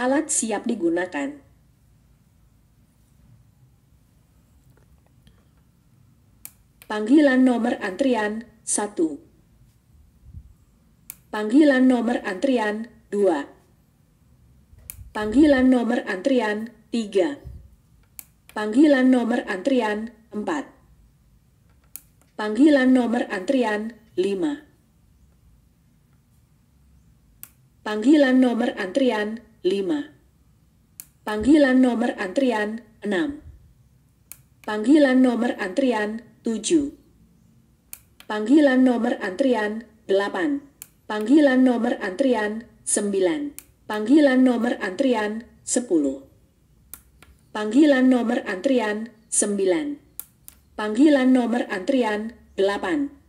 Alat siap digunakan. Panggilan nomor antrian 1. Panggilan nomor antrian 2. Panggilan nomor antrian 3. Panggilan nomor antrian 4. Panggilan nomor antrian 5. Panggilan nomor antrian 5. Panggilan nomor antrian 6. Panggilan nomor antrian 7. Panggilan nomor antrian 8. Panggilan nomor antrian 9. Panggilan nomor antrian 10. Panggilan nomor antrian 9. Panggilan nomor antrian 8.